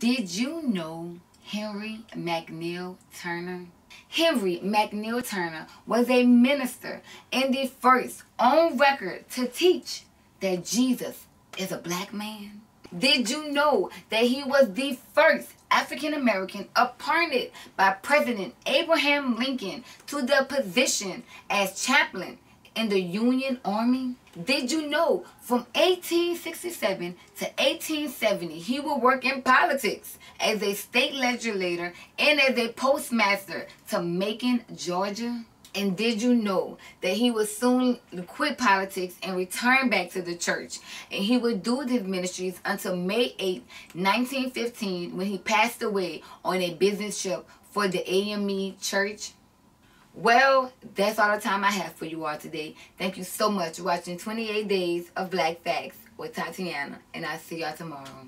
Did you know Henry McNeal Turner? Henry McNeal Turner was a minister and the first on record to teach that Jesus is a black man. Did you know that he was the first African American appointed by President Abraham Lincoln to the position as chaplain in the Union Army? Did you know from 1867 to 1870 he would work in politics as a state legislator and as a postmaster to Macon, Georgia? And did you know that he would soon quit politics and return back to the church? And he would do his ministries until May 8, 1915 when he passed away on a business trip for the AME church well, that's all the time I have for you all today. Thank you so much for watching 28 Days of Black Facts with Tatyana, and I'll see y'all tomorrow.